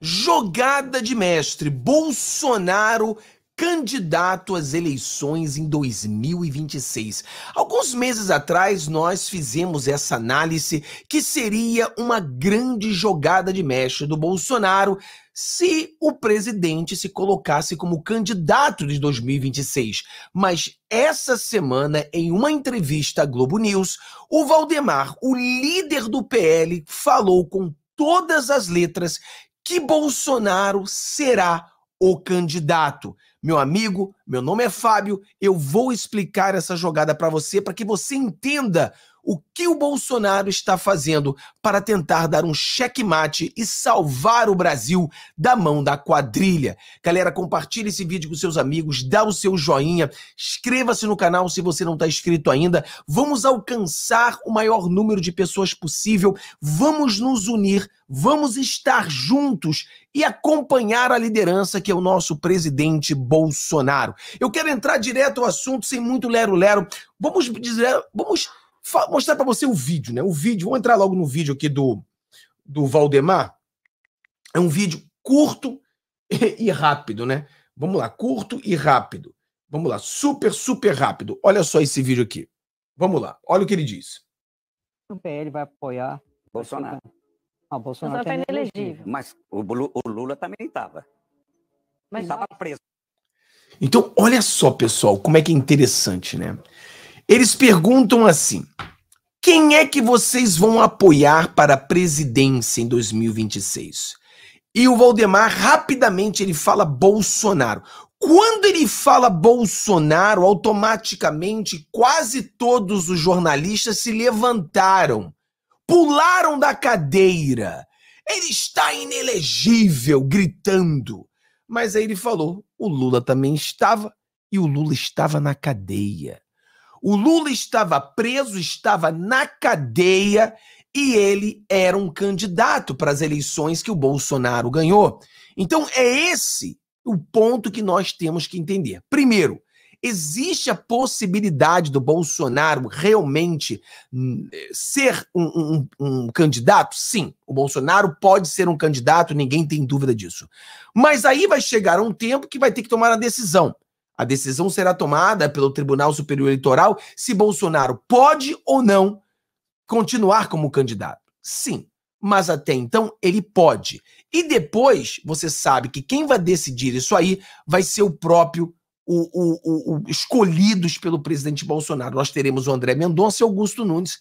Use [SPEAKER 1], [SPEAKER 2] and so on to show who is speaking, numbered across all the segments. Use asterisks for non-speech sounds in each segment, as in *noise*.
[SPEAKER 1] Jogada de mestre. Bolsonaro candidato às eleições em 2026. Alguns meses atrás, nós fizemos essa análise que seria uma grande jogada de mestre do Bolsonaro se o presidente se colocasse como candidato de 2026. Mas essa semana, em uma entrevista à Globo News, o Valdemar, o líder do PL, falou com todas as letras que Bolsonaro será o candidato. Meu amigo, meu nome é Fábio, eu vou explicar essa jogada para você para que você entenda o que o Bolsonaro está fazendo para tentar dar um checkmate e salvar o Brasil da mão da quadrilha. Galera, compartilhe esse vídeo com seus amigos, dá o seu joinha, inscreva-se no canal se você não está inscrito ainda. Vamos alcançar o maior número de pessoas possível, vamos nos unir, vamos estar juntos e acompanhar a liderança que é o nosso presidente Bolsonaro. Eu quero entrar direto ao assunto sem muito lero-lero. Vamos dizer, vamos mostrar para você o vídeo, né? O vídeo, vamos entrar logo no vídeo aqui do, do Valdemar. É um vídeo curto *laughs* e, rápido, né? Vamos lá, curto e rápido. Vamos lá, super, super rápido. Olha só esse vídeo aqui. Vamos lá, olha o que ele diz.
[SPEAKER 2] O PL vai apoiar
[SPEAKER 3] Bolsonaro.
[SPEAKER 2] Ah, Bolsonaro está inelegível.
[SPEAKER 3] Mas o Lula, o Lula também estava. Mas estava preso.
[SPEAKER 1] Então, olha só, pessoal, como é que é interessante, né? Eles perguntam assim: quem é que vocês vão apoiar para a presidência em 2026? E o Valdemar rapidamente ele fala Bolsonaro. Quando ele fala Bolsonaro, automaticamente quase todos os jornalistas se levantaram, pularam da cadeira. Ele está inelegível, gritando. Mas aí ele falou: o Lula também estava e o Lula estava na cadeia. O Lula estava preso, estava na cadeia e ele era um candidato para as eleições que o Bolsonaro ganhou. Então é esse o ponto que nós temos que entender. Primeiro, existe a possibilidade do Bolsonaro realmente hum, ser um, um, um, candidato? Sim, o Bolsonaro pode ser um candidato, ninguém tem dúvida disso. Mas aí vai chegar um tempo que vai ter que tomar a decisão. A decisão será tomada pelo Tribunal Superior Eleitoral se Bolsonaro pode ou não continuar como candidato. Sim, mas até então ele pode. E depois você sabe que quem vai decidir isso aí vai ser o próprio o, o, o, escolhidos pelo presidente Bolsonaro. Nós teremos o André Mendonça e o Augusto Nunes,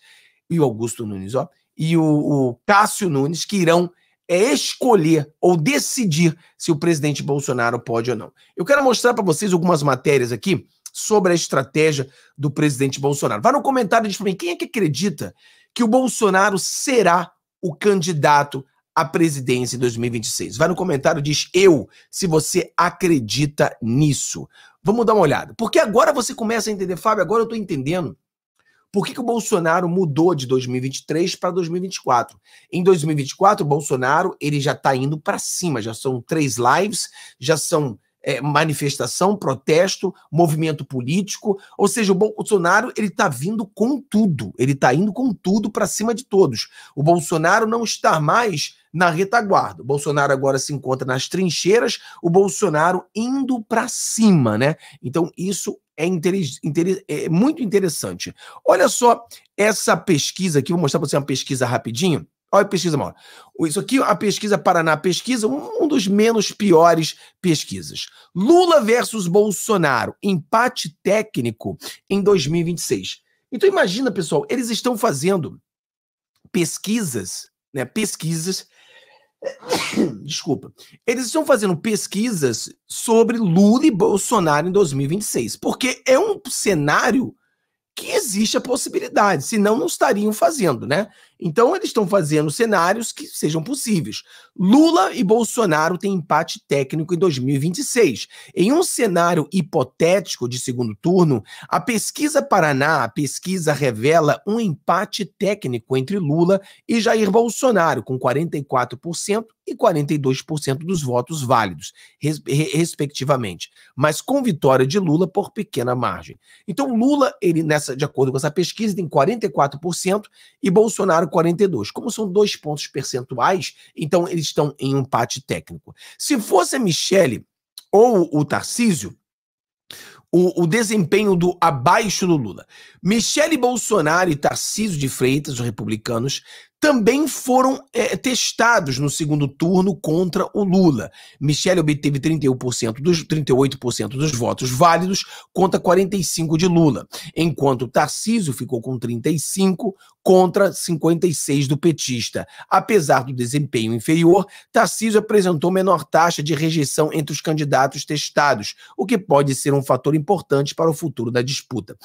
[SPEAKER 1] e o Augusto Nunes, ó, e o, o Cássio Nunes, que irão é escolher ou decidir se o presidente Bolsonaro pode ou não. Eu quero mostrar para vocês algumas matérias aqui sobre a estratégia do presidente Bolsonaro. Vá no comentário e diz para mim quem é que acredita que o Bolsonaro será o candidato à presidência em 2026. Vai no comentário e diz eu, se você acredita nisso. Vamos dar uma olhada. Porque agora você começa a entender, Fábio, agora eu estou entendendo por que, que o Bolsonaro mudou de 2023 para 2024? Em 2024, o Bolsonaro ele já está indo para cima, já são três lives, já são é, manifestação, protesto, movimento político, ou seja, o Bolsonaro ele está vindo com tudo, ele está indo com tudo para cima de todos. O Bolsonaro não está mais na retaguarda. O Bolsonaro agora se encontra nas trincheiras, o Bolsonaro indo para cima, né? Então isso é, é muito interessante. Olha só essa pesquisa aqui, vou mostrar para você uma pesquisa rapidinho. Olha a pesquisa, Mauro. Isso aqui, a pesquisa Paraná Pesquisa, um dos menos piores pesquisas. Lula versus Bolsonaro, empate técnico em 2026. Então imagina, pessoal, eles estão fazendo pesquisas, né, pesquisas *coughs* Desculpa. Eles estão fazendo pesquisas sobre Lula e Bolsonaro em 2026, porque é um cenário que existe a possibilidade, senão não estariam fazendo, né? Então eles estão fazendo cenários que sejam possíveis. Lula e Bolsonaro têm empate técnico em 2026. Em um cenário hipotético de segundo turno, a pesquisa Paraná, a pesquisa revela um empate técnico entre Lula e Jair Bolsonaro, com 44% e e 42% dos votos válidos, res, respectivamente, mas com vitória de Lula por pequena margem. Então, Lula, ele nessa, de acordo com essa pesquisa, tem 44% e Bolsonaro 42%. Como são dois pontos percentuais, então eles estão em um empate técnico. Se fosse a Michele ou o Tarcísio, o, o, desempenho do abaixo do Lula. Michele Bolsonaro e Tarcísio de Freitas, os republicanos, também foram é, testados no segundo turno contra o Lula. Michele obteve 31% dos 38% dos votos válidos contra 45 de Lula, enquanto Tarcísio ficou com 35 contra 56 do petista. Apesar do desempenho inferior, Tarcísio apresentou menor taxa de rejeição entre os candidatos testados, o que pode ser um fator importante para o futuro da disputa.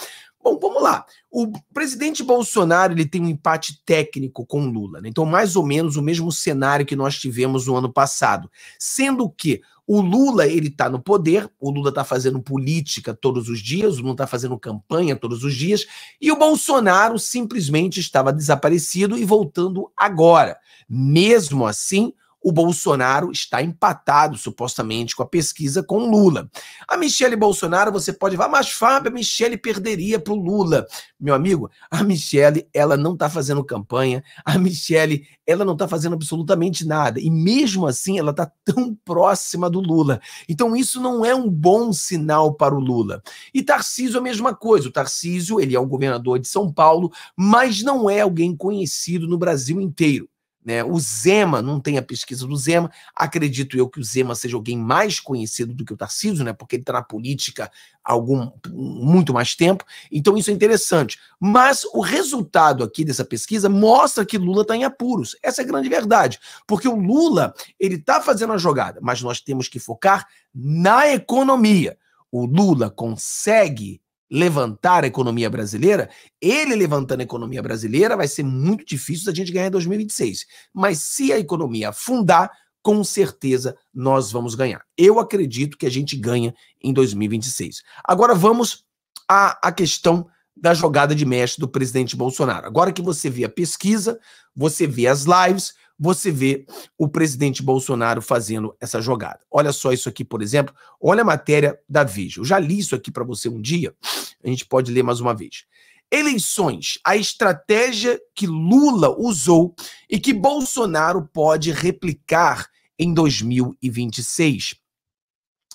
[SPEAKER 1] Bom, vamos lá. O presidente Bolsonaro ele tem um empate técnico com Lula, né? então mais ou menos o mesmo cenário que nós tivemos no ano passado, sendo que o Lula ele está no poder, o Lula está fazendo política todos os dias, o Lula está fazendo campanha todos os dias, e o Bolsonaro simplesmente estava desaparecido e voltando agora. Mesmo assim, o Bolsonaro está empatado, supostamente, com a pesquisa com Lula. A Michele Bolsonaro, você pode falar, mas Fábio, a Michele perderia para o Lula. Meu amigo, a Michele, ela não está fazendo campanha, a Michele, ela não está fazendo absolutamente nada. E mesmo assim, ela está tão próxima do Lula. Então, isso não é um bom sinal para o Lula. E Tarcísio, a mesma coisa. O Tarcísio, ele é um governador de São Paulo, mas não é alguém conhecido no Brasil inteiro. Né? O Zema, não tem a pesquisa do Zema, acredito eu que o Zema seja alguém mais conhecido do que o Tarcísio, né? porque ele está na política há algum, muito mais tempo, então isso é interessante. Mas o resultado aqui dessa pesquisa mostra que Lula está em apuros, essa é a grande verdade, porque o Lula ele está fazendo a jogada, mas nós temos que focar na economia. O Lula consegue levantar a economia brasileira, ele levantando a economia brasileira vai ser muito difícil da gente ganhar em 2026. Mas se a economia afundar, com certeza nós vamos ganhar. Eu acredito que a gente ganha em 2026. Agora vamos à, à questão da jogada de mestre do presidente Bolsonaro. Agora que você vê a pesquisa, você vê as lives, você vê o presidente Bolsonaro fazendo essa jogada. Olha só isso aqui, por exemplo. Olha a matéria da Veja. Eu já li isso aqui para você um dia. A gente pode ler mais uma vez. Eleições, a estratégia que Lula usou e que Bolsonaro pode replicar em 2026.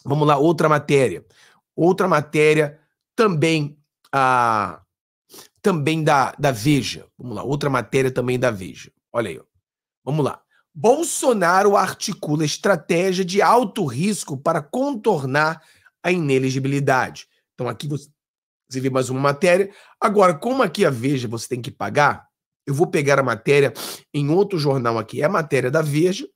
[SPEAKER 1] Vamos lá, outra matéria. Outra matéria também a também da, da Veja. Vamos lá, outra matéria também da Veja. Olha aí. Ó. Vamos lá. Bolsonaro articula estratégia de alto risco para contornar a inelegibilidade. Então aqui você vê mais uma matéria. Agora, como aqui a Veja você tem que pagar, eu vou pegar a matéria em outro jornal aqui. É a matéria da Veja,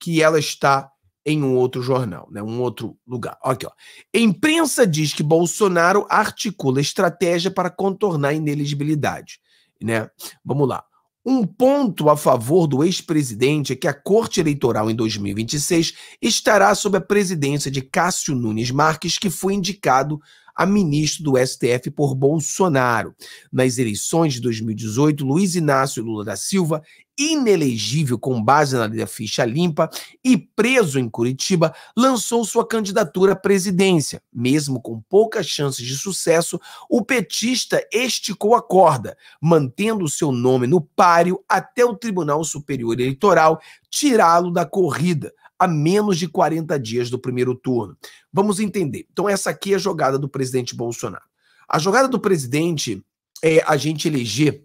[SPEAKER 1] que ela está em um outro jornal, né? um outro lugar. Aqui, ó. Imprensa diz que Bolsonaro articula estratégia para contornar a inelegibilidade. Né? Vamos lá. Um ponto a favor do ex-presidente é que a Corte Eleitoral em 2026 estará sob a presidência de Cássio Nunes Marques, que foi indicado a ministro do STF por Bolsonaro. Nas eleições de 2018, Luiz Inácio Lula da Silva inelegível com base na ficha limpa e preso em Curitiba, lançou sua candidatura à presidência. Mesmo com poucas chances de sucesso, o petista esticou a corda, mantendo seu nome no páreo até o Tribunal Superior Eleitoral tirá-lo da corrida a menos de 40 dias do primeiro turno. Vamos entender. Então essa aqui é a jogada do presidente Bolsonaro. A jogada do presidente é a gente eleger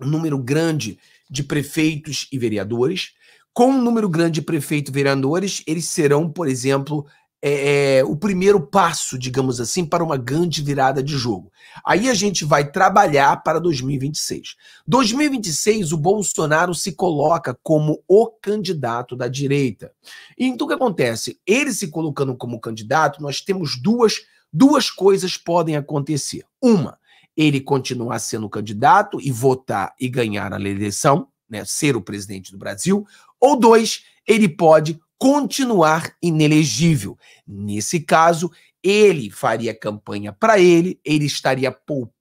[SPEAKER 1] um número grande de prefeitos e vereadores. Com um número grande de prefeitos e vereadores, eles serão, por exemplo, é, é, o primeiro passo, digamos assim, para uma grande virada de jogo. Aí a gente vai trabalhar para 2026. 2026, o Bolsonaro se coloca como o candidato da direita. Então o que acontece? Ele se colocando como candidato, nós temos duas, duas coisas podem acontecer. Uma, ele continuar sendo candidato e votar e ganhar a eleição, né, ser o presidente do Brasil, ou dois, ele pode continuar inelegível. Nesse caso, ele faria campanha para ele, ele estaria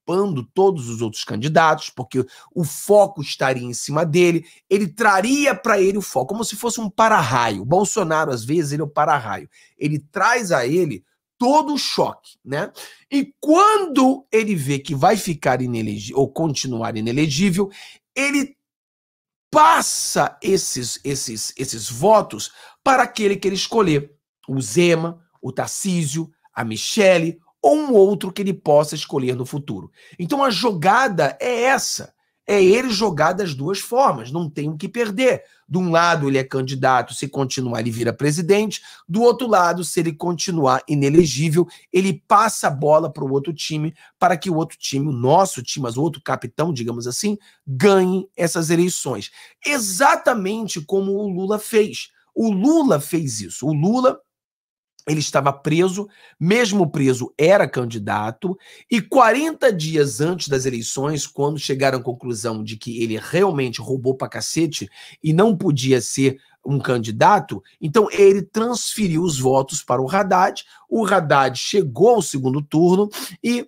[SPEAKER 1] derrubando todos os outros candidatos, porque o foco estaria em cima dele, ele traria para ele o foco, como se fosse um para-raio. Bolsonaro, às vezes, ele é o para-raio. Ele traz a ele todo o choque, né? E quando ele vê que vai ficar inelegível ou continuar inelegível, ele passa esses esses esses votos para aquele que ele escolher, o Zema, o Tarcísio, a Michele ou um outro que ele possa escolher no futuro. Então a jogada é essa. É ele jogar das duas formas, não tem o que perder. De um lado, ele é candidato, se continuar, ele vira presidente. Do outro lado, se ele continuar inelegível, ele passa a bola para o outro time, para que o outro time, o nosso time, mas o outro capitão, digamos assim, ganhe essas eleições. Exatamente como o Lula fez. O Lula fez isso. O Lula ele estava preso, mesmo preso, era candidato, e 40 dias antes das eleições, quando chegaram à conclusão de que ele realmente roubou pra cacete e não podia ser um candidato, então ele transferiu os votos para o Haddad. O Haddad chegou ao segundo turno e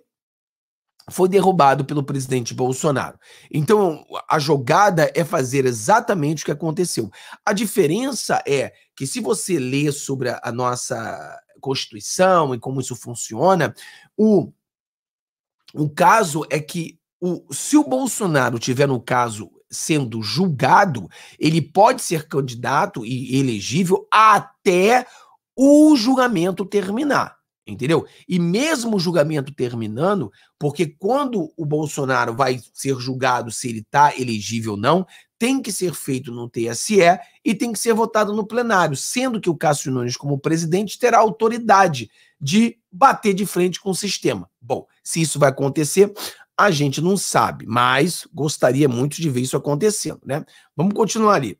[SPEAKER 1] foi derrubado pelo presidente Bolsonaro. Então, a jogada é fazer exatamente o que aconteceu. A diferença é que se você lê sobre a, nossa Constituição e como isso funciona, o, o caso é que o, se o Bolsonaro tiver no caso sendo julgado, ele pode ser candidato e elegível até o julgamento terminar entendeu? E mesmo o julgamento terminando, porque quando o Bolsonaro vai ser julgado se ele está elegível ou não, tem que ser feito no TSE e tem que ser votado no plenário, sendo que o Cássio Nunes, como presidente, terá autoridade de bater de frente com o sistema. Bom, se isso vai acontecer, a gente não sabe, mas gostaria muito de ver isso acontecendo, né? Vamos continuar ali.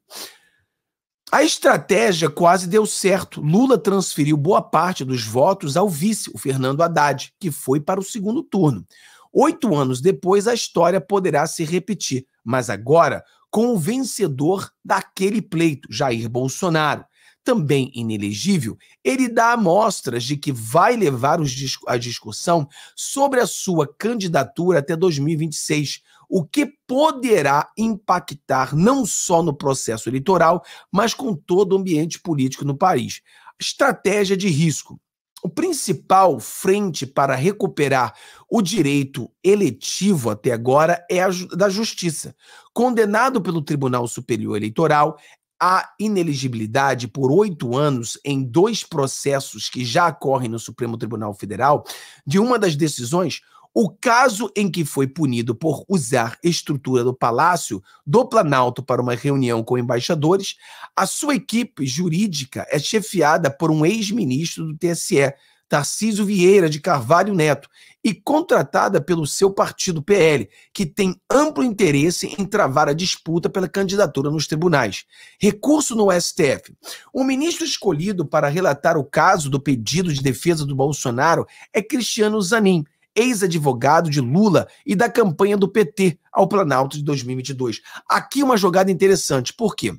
[SPEAKER 1] A estratégia quase deu certo. Lula transferiu boa parte dos votos ao vice, o Fernando Haddad, que foi para o segundo turno. Oito anos depois, a história poderá se repetir, mas agora com o vencedor daquele pleito, Jair Bolsonaro. Também inelegível, ele dá amostras de que vai levar a discussão sobre a sua candidatura até 2026, o que poderá impactar não só no processo eleitoral, mas com todo o ambiente político no país. Estratégia de risco. O principal frente para recuperar o direito eletivo até agora é a da Justiça. Condenado pelo Tribunal Superior Eleitoral, a ineligibilidade por oito anos em dois processos que já ocorrem no Supremo Tribunal Federal, de uma das decisões, o caso em que foi punido por usar estrutura do Palácio do Planalto para uma reunião com embaixadores, a sua equipe jurídica é chefiada por um ex-ministro do TSE, Tarcísio Vieira de Carvalho Neto, e contratada pelo seu partido PL, que tem amplo interesse em travar a disputa pela candidatura nos tribunais. Recurso no STF. O ministro escolhido para relatar o caso do pedido de defesa do Bolsonaro é Cristiano Zanin ex-advogado de Lula e da campanha do PT ao Planalto de 2022. Aqui uma jogada interessante. Por quê?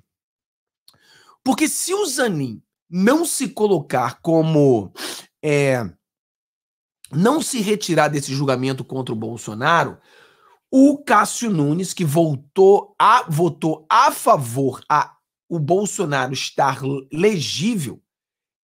[SPEAKER 1] Porque se o Zanin não se colocar como. É, não se retirar desse julgamento contra o Bolsonaro, o Cássio Nunes, que voltou a, votou a favor a o Bolsonaro estar legível,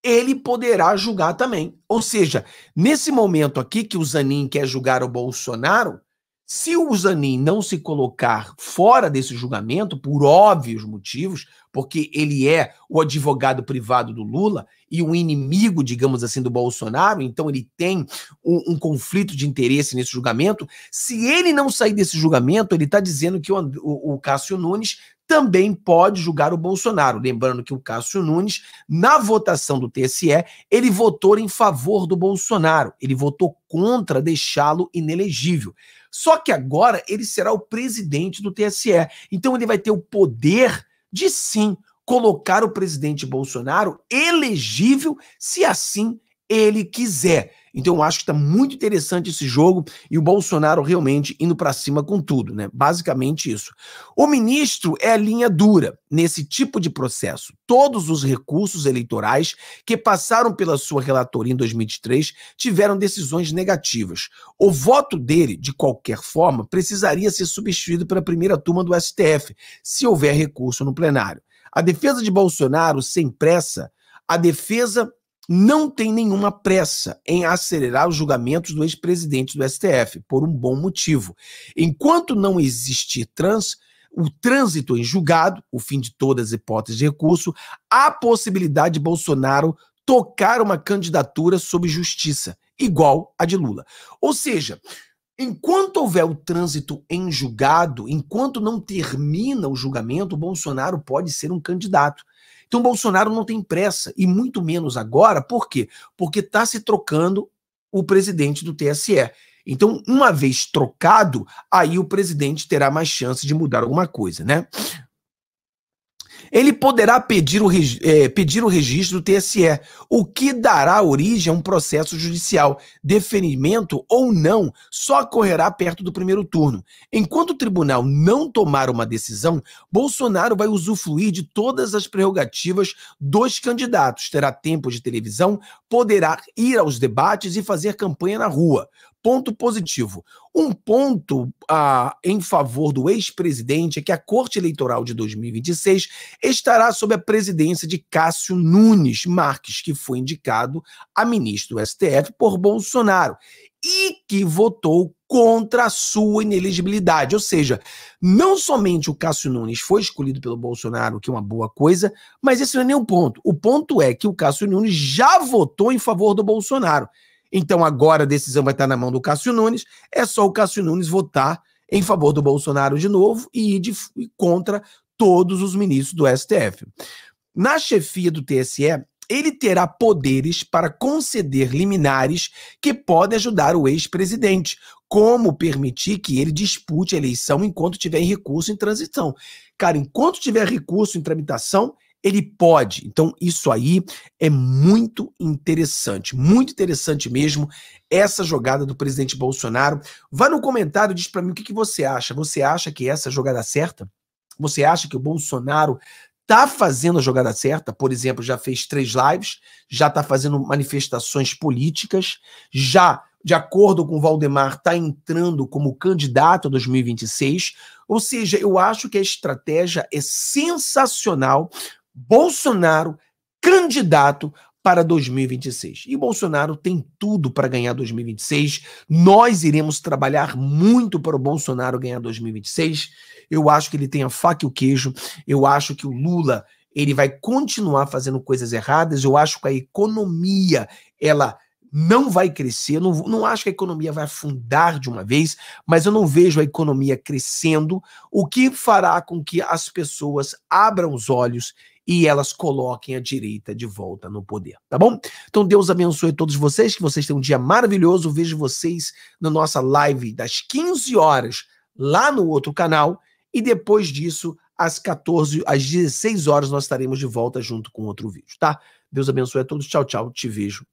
[SPEAKER 1] ele poderá julgar também. Ou seja, nesse momento aqui que o Zanin quer julgar o Bolsonaro, se o Zanin não se colocar fora desse julgamento, por óbvios motivos, porque ele é o advogado privado do Lula e o inimigo, digamos assim, do Bolsonaro, então ele tem um, um conflito de interesse nesse julgamento. Se ele não sair desse julgamento, ele está dizendo que o, o, o Cássio Nunes também pode julgar o Bolsonaro. Lembrando que o Cássio Nunes, na votação do TSE, ele votou em favor do Bolsonaro, ele votou contra deixá-lo inelegível. Só que agora ele será o presidente do TSE. Então ele vai ter o poder de sim colocar o presidente Bolsonaro elegível se assim ele quiser. Então eu acho que está muito interessante esse jogo e o Bolsonaro realmente indo para cima com tudo, né? Basicamente isso. O ministro é a linha dura nesse tipo de processo. Todos os recursos eleitorais que passaram pela sua relatoria em 2023 tiveram decisões negativas. O voto dele, de qualquer forma, precisaria ser substituído pela primeira turma do STF, se houver recurso no plenário. A defesa de Bolsonaro sem pressa, a defesa não tem nenhuma pressa em acelerar os julgamentos do ex-presidente do STF, por um bom motivo. Enquanto não existir trans, o trânsito em julgado, o fim de todas as hipóteses de recurso, há possibilidade de Bolsonaro tocar uma candidatura sob justiça, igual a de Lula. Ou seja, enquanto houver o trânsito em julgado, enquanto não termina o julgamento, o Bolsonaro pode ser um candidato. Então, Bolsonaro não tem pressa, e muito menos agora, por quê? Porque está se trocando o presidente do TSE. Então, uma vez trocado, aí o presidente terá mais chance de mudar alguma coisa, né? Ele poderá pedir o, é, pedir o registro do TSE, o que dará origem a um processo judicial. Deferimento ou não só ocorrerá perto do primeiro turno. Enquanto o tribunal não tomar uma decisão, Bolsonaro vai usufruir de todas as prerrogativas dos candidatos. Terá tempo de televisão, poderá ir aos debates e fazer campanha na rua ponto positivo. Um ponto ah, em favor do ex-presidente é que a Corte Eleitoral de 2026 estará sob a presidência de Cássio Nunes Marques, que foi indicado a ministro do STF por Bolsonaro e que votou contra a sua ineligibilidade. Ou seja, não somente o Cássio Nunes foi escolhido pelo Bolsonaro, que é uma boa coisa, mas esse não é o ponto. O ponto é que o Cássio Nunes já votou em favor do Bolsonaro. Então agora a decisão vai estar na mão do Cássio Nunes, é só o Cássio Nunes votar em favor do Bolsonaro de novo e ir de, contra todos os ministros do STF. Na chefia do TSE, ele terá poderes para conceder liminares que podem ajudar o ex-presidente, como permitir que ele dispute a eleição enquanto tiver recurso em transição. Cara, enquanto tiver recurso em tramitação, ele pode. Então, isso aí é muito interessante, muito interessante mesmo, essa jogada do presidente Bolsonaro. Vá no comentário e diz para mim o que, que você acha. Você acha que essa jogada é certa? Você acha que o Bolsonaro tá fazendo a jogada certa? Por exemplo, já fez três lives, já está fazendo manifestações políticas, já de acordo com o Valdemar, está entrando como candidato a 2026. Ou seja, eu acho que a estratégia é sensacional Bolsonaro candidato para 2026. E Bolsonaro tem tudo para ganhar 2026. Nós iremos trabalhar muito para o Bolsonaro ganhar 2026. Eu acho que ele tem a faca e o queijo. Eu acho que o Lula ele vai continuar fazendo coisas erradas. Eu acho que a economia ela não vai crescer. Não, não acho que a economia vai afundar de uma vez, mas eu não vejo a economia crescendo, o que fará com que as pessoas abram os olhos e elas coloquem a direita de volta no poder, tá bom? Então Deus abençoe todos vocês, que vocês tenham um dia maravilhoso. Vejo vocês na nossa live das 15 horas lá no outro canal e depois disso às 14, às 16 horas nós estaremos de volta junto com outro vídeo, tá? Deus abençoe a todos. Tchau, tchau. Te vejo